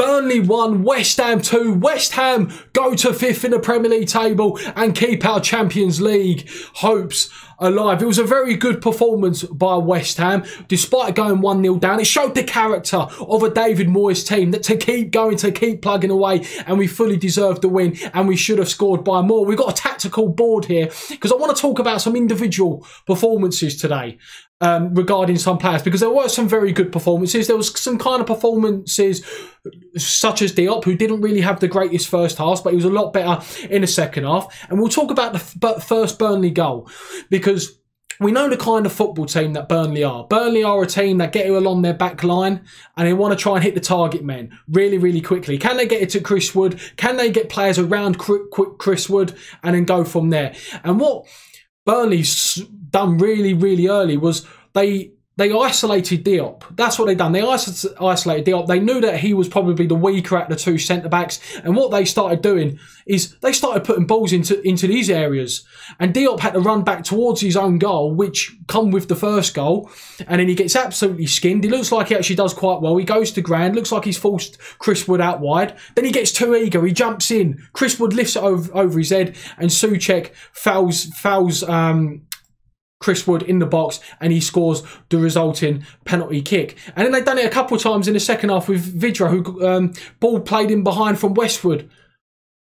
Burnley 1, West Ham 2. West Ham go to fifth in the Premier League table and keep our Champions League hopes alive. It was a very good performance by West Ham, despite going 1 0 down. It showed the character of a David Moyes team that to keep going, to keep plugging away, and we fully deserved the win, and we should have scored by more. We've got a tactical board here because I want to talk about some individual performances today um, regarding some players because there were some very good performances. There was some kind of performances such as Diop who didn't really have the greatest first half, but he was a lot better in the second half. And we'll talk about the first Burnley goal because we know the kind of football team that Burnley are. Burnley are a team that get you along their back line and they want to try and hit the target men really, really quickly. Can they get it to Chris Wood? Can they get players around Chris Wood and then go from there? And what Burnley's done really, really early was they they isolated Diop. That's what they done. They isolated Diop. They knew that he was probably the weaker at the two centre backs, and what they started doing is they started putting balls into into these areas, and Diop had to run back towards his own goal, which come with the first goal, and then he gets absolutely skinned. He looks like he actually does quite well. He goes to ground, looks like he's forced Chris Wood out wide. Then he gets too eager. He jumps in. Chris Wood lifts it over, over his head, and Soucek fouls fouls. Um, Chris Wood in the box and he scores the resulting penalty kick. And then they've done it a couple of times in the second half with Vydra, who um, ball played in behind from Westwood.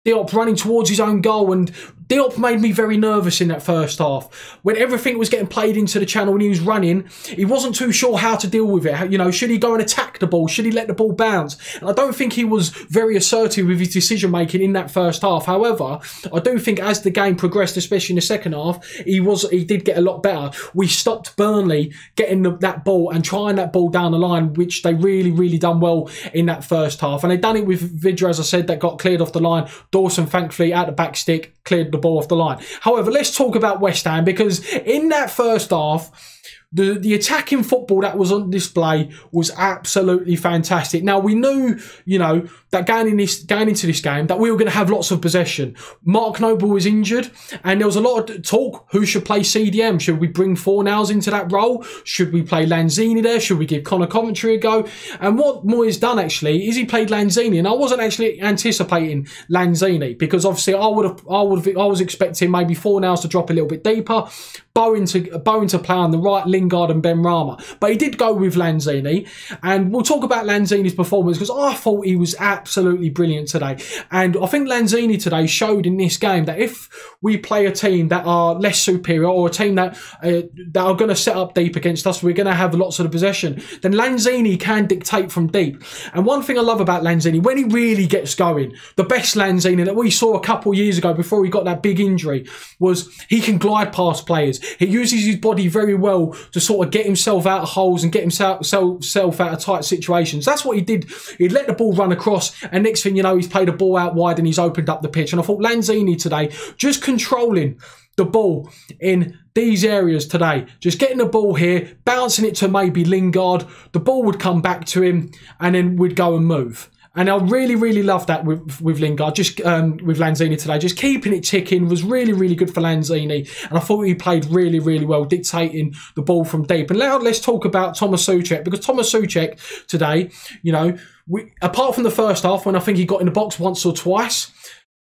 Diop running towards his own goal and Diop made me very nervous in that first half. When everything was getting played into the channel when he was running, he wasn't too sure how to deal with it. You know, should he go and attack the ball? Should he let the ball bounce? And I don't think he was very assertive with his decision making in that first half. However, I do think as the game progressed, especially in the second half, he was he did get a lot better. We stopped Burnley getting the, that ball and trying that ball down the line, which they really, really done well in that first half. And they done it with Vydra, as I said, that got cleared off the line. Dawson, thankfully, at the back stick, cleared the ball off the line. However, let's talk about West Ham because in that first half, the, the attacking football that was on display was absolutely fantastic. Now we knew, you know, that going in this going into this game that we were going to have lots of possession. Mark Noble was injured, and there was a lot of talk who should play CDM. Should we bring Fornals into that role? Should we play Lanzini there? Should we give Conor Coventry a go? And what Moyes done actually is he played Lanzini, and I wasn't actually anticipating Lanzini because obviously I would have I would I was expecting maybe Fornals to drop a little bit deeper, Bowen to Bowen to play on the right, Lingard and Benrahma. But he did go with Lanzini, and we'll talk about Lanzini's performance because I thought he was absolutely brilliant today. And I think Lanzini today showed in this game that if we play a team that are less superior or a team that uh, that are going to set up deep against us, we're going to have lots of the possession. Then Lanzini can dictate from deep. And one thing I love about Lanzini when he really gets going, the best Lanzini that we saw a couple years ago before he got that big injury was he can glide past players. He uses his body very well to sort of get himself out of holes and get himself self out of tight situations. That's what he did. He let the ball run across, and next thing you know, he's played a ball out wide and he's opened up the pitch. And I thought Lanzini today, just controlling the ball in these areas today. Just getting the ball here, bouncing it to maybe Lingard. The ball would come back to him, and then we'd go and move. And I really, really love that with, with Lingard, just um, with Lanzini today. Just keeping it ticking was really, really good for Lanzini. And I thought he played really, really well, dictating the ball from deep. And now let's talk about Thomas Soucek, because Thomas Soucek today, you know, we, apart from the first half when I think he got in the box once or twice,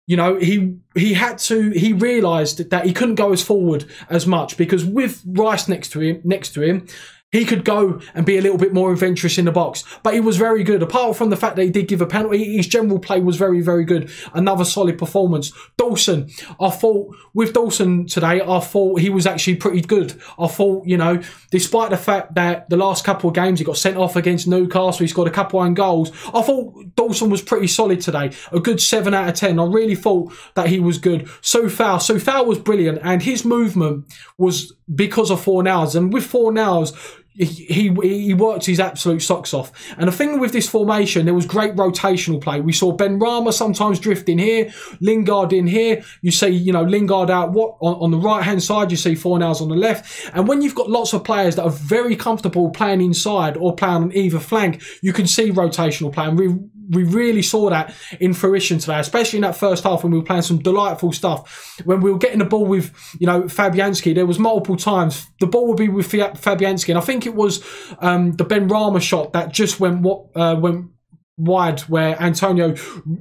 you know, he he had to he realised that he couldn't go as forward as much because with Rice next to him next to him, he could go and be a little bit more adventurous in the box. But he was very good. Apart from the fact that he did give a penalty, his general play was very, very good. Another solid performance. Dawson, I thought with Dawson today, I thought he was actually pretty good. I thought, you know, despite the fact that the last couple of games he got sent off against Newcastle, he scored a couple of goals. I thought Dawson was pretty solid today. A good 7 out of 10. I really thought that he was good. Coufal. So foul was brilliant and his movement was because of Fornals. And with Fornals, he, he worked his absolute socks off. And the thing with this formation, there was great rotational play. We saw Benrahma sometimes drifting here, Lingard in here. You see, you know, Lingard out what on, on the right hand side. You see Fornals on the left. And when you've got lots of players that are very comfortable playing inside or playing on either flank, you can see rotational play. And we we really saw that in fruition today, especially in that first half when we were playing some delightful stuff. When we were getting the ball with, you know, Fabianski, there was multiple times the ball would be with Fabianski, and I think it was um, the Benrahma shot that just went what uh, went wide where Antonio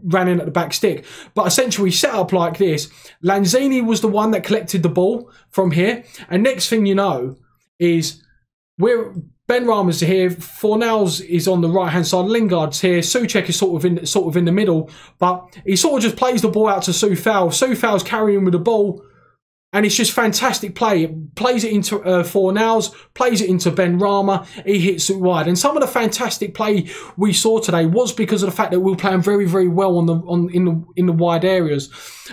ran in at the back stick. But essentially we set up like this. Lanzini was the one that collected the ball from here. And next thing you know is we're Benrahma's here. Fornals is on the right hand side. Lingard's here. Soucek is sort of in sort of in the middle, but he sort of just plays the ball out to Coufal. Coufal's carrying with the ball and it's just fantastic play. It plays it into uh, Fornals, plays it into Benrahma. He hits it wide, and some of the fantastic play we saw today was because of the fact that we were playing very, very well on the on in the in the wide areas.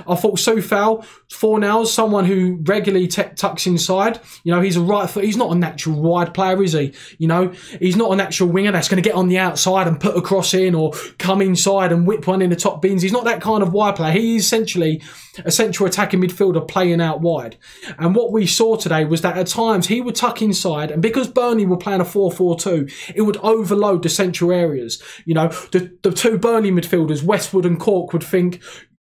I thought Coufal, Fornals, someone who regularly tucks inside. You know, he's a right foot. He's not a natural wide player, is he? You know, he's not a natural winger that's going to get on the outside and put a cross in or come inside and whip one in the top bins. He's not that kind of wide player. He is essentially a central attacking midfielder playing out wide. And what we saw today was that at times he would tuck inside, and because Burnley were playing a 4 4 2, it would overload the central areas. You know, the, the two Burnley midfielders, Westwood and Cork, would think,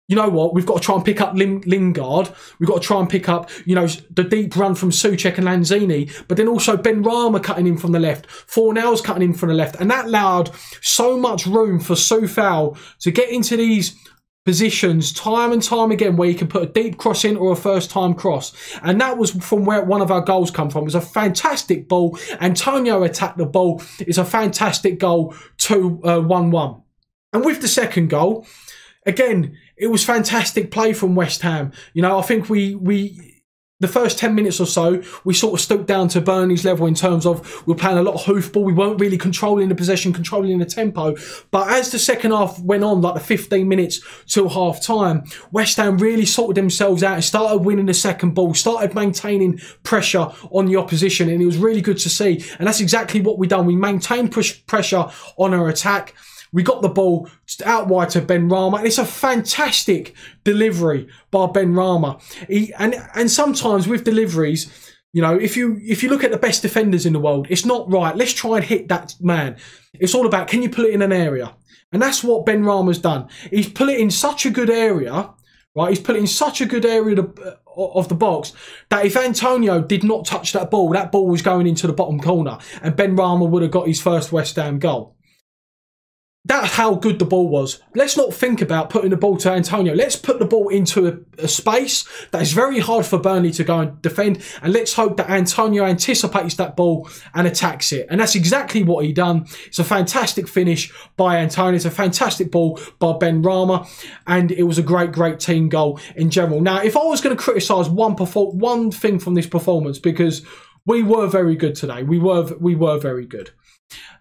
you know what, we've got to try and pick up Lingard. We've got to try and pick up, you know, the deep run from Soucek and Lanzini, but then also Benrahma cutting in from the left, Fornals cutting in from the left. And that allowed so much room for Coufal to get into these positions time and time again where you can put a deep cross in or a first time cross. And that was from where one of our goals come from. It was a fantastic ball. Antonio attacked the ball. It's a fantastic goal to 1-1. Uh, and with the second goal, again, it was fantastic play from West Ham. You know, I think we we the first 10 minutes or so, we sort of stooped down to Burnley's level in terms of we are playing a lot of hoofball. We weren't really controlling the possession, controlling the tempo. But as the second half went on, like the 15 minutes till half time, West Ham really sorted themselves out and started winning the second ball, started maintaining pressure on the opposition. And it was really good to see. And that's exactly what we done. We maintained push pressure on our attack. We got the ball out wide to Benrahma. And it's a fantastic delivery by Benrahma. He, and, and sometimes with deliveries, you know, if you if you look at the best defenders in the world, it's not right. Let's try and hit that man. It's all about can you put it in an area? And that's what Benrahma's done. He's put it in such a good area, right? He's put it in such a good area to, uh, of the box that if Antonio did not touch that ball, that ball was going into the bottom corner and Benrahma would have got his first West Ham goal that's how good the ball was. Let's not think about putting the ball to Antonio. Let's put the ball into a, a, space that is very hard for Burnley to go and defend. And let's hope that Antonio anticipates that ball and attacks it. And that's exactly what he done. It's a fantastic finish by Antonio. It's a fantastic ball by Benrahma. And it was a great, great team goal in general. Now, if I was going to criticise one, one thing from this performance, because we were very good today. We were, we were very good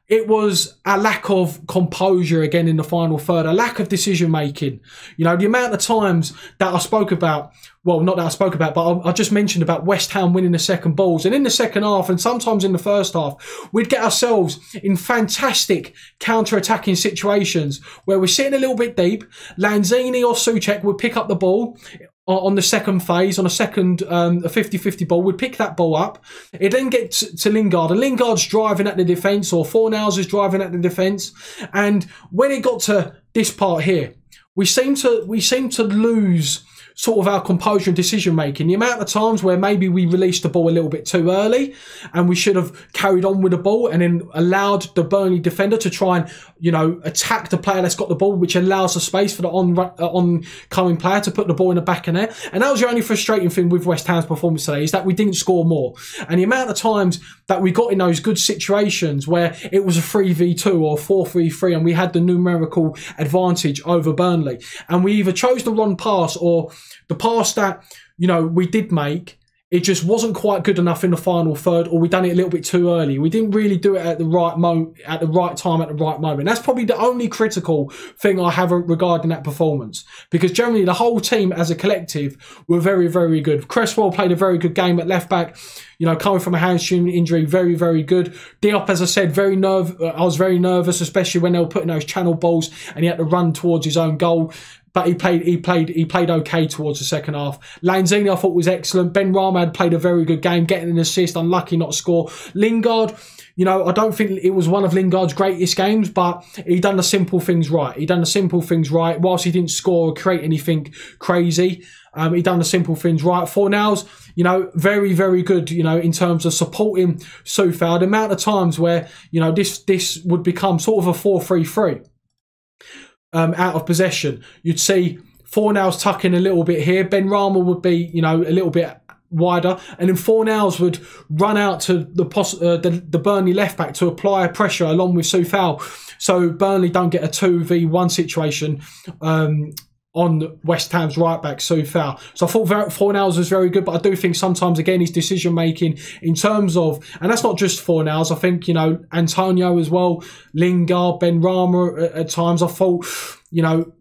it was a lack of composure again in the final third, a lack of decision making. You know, the amount of times that I spoke about, well, not that I spoke about, but I, I, just mentioned about West Ham winning the second balls. And in the second half, and sometimes in the first half, we'd get ourselves in fantastic counter attacking situations where we're sitting a little bit deep. Lanzini or Soucek would pick up the ball on the second phase, on a second, um, a 50-50 ball, would pick that ball up. It then gets to Lingard, and Lingard's driving at the defence, or Fornals is driving at the defence. And when it got to this part here, we seem to we seem to lose sort of our composure and decision making. The amount of times where maybe we released the ball a little bit too early and we should have carried on with the ball and then allowed the Burnley defender to try and, you know, attack the player that's got the ball, which allows the space for the on oncoming player to put the ball in the back of net. And that was the only frustrating thing with West Ham's performance today is that we didn't score more. And the amount of times that we got in those good situations where it was a 3v2 or 4-3-3 and we had the numerical advantage over Burnley. And we either chose the wrong pass or the pass that, you know, we did make it just wasn't quite good enough in the final third, or we done it a little bit too early. We didn't really do it at the right mo at the right time, at the right moment. That's probably the only critical thing I have regarding that performance. Because generally, the whole team as a collective were very, very good. Cresswell played a very good game at left back. You know, coming from a hamstring injury, very, very good. Diop, as I said, very nerve. I was very nervous, especially when they were putting those channel balls, and he had to run towards his own goal but he played he played he played okay towards the second half. Lanzini I thought was excellent. Benrahma had played a very good game, getting an assist, unlucky not to score. Lingard, you know, I don't think it was one of Lingard's greatest games, but he done the simple things right. He done the simple things right. Whilst he didn't score or create anything crazy, um, he done the simple things right. Fornals, you know, very, very good, you know, in terms of supporting Coufal. The amount of times where, you know, this this would become sort of a 4-3-3 um, out of possession. You'd see Fornals tucking a little bit here. Benrahma would be, you know, a little bit wider, and then Fornals would run out to the, uh, the, the Burnley left back to apply pressure along with Coufal, so Burnley don't get a two v one situation. Um, on West Ham's right back so far. So I thought Fornals was very good, but I do think sometimes again his decision making in terms of, and that's not just Fornals. I think you know Antonio as well, Lingard, Benrahma at, at times. I thought you know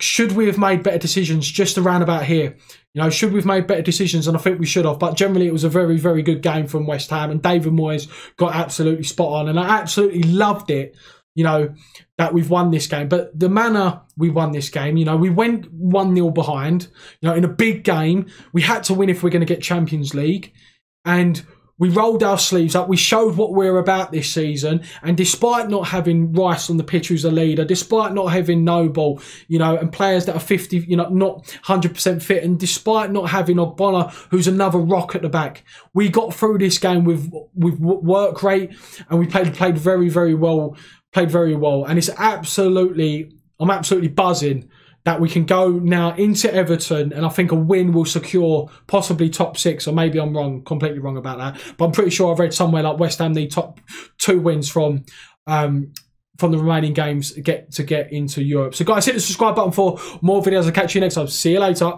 should we have made better decisions just around about here? You know, should we have made better decisions? And I think we should have. But generally, it was a very, very good game from West Ham. And David Moyes got absolutely spot on. And I absolutely loved it, you know, that we've won this game. But the manner we won this game, you know, we went 1 0 behind, you know, in a big game. We had to win if we're going to get Champions League. And we rolled our sleeves up. We showed what we're about this season. And despite not having Rice on the pitch, who's a leader, despite not having Noble, you know, and players that are 50, you know, not 100% fit, and despite not having Ogbonna, who's another rock at the back, we got through this game with with work rate, and we played played very very well. Played very well, and it's absolutely, I'm absolutely buzzing that we can go now into Everton, and I think a win will secure possibly top six, or maybe I'm wrong, completely wrong about that. But I'm pretty sure I've read somewhere like West Ham need top two wins from um, from the remaining games get to get into Europe. So guys, hit the subscribe button for more videos. I'll catch you next time. See you later.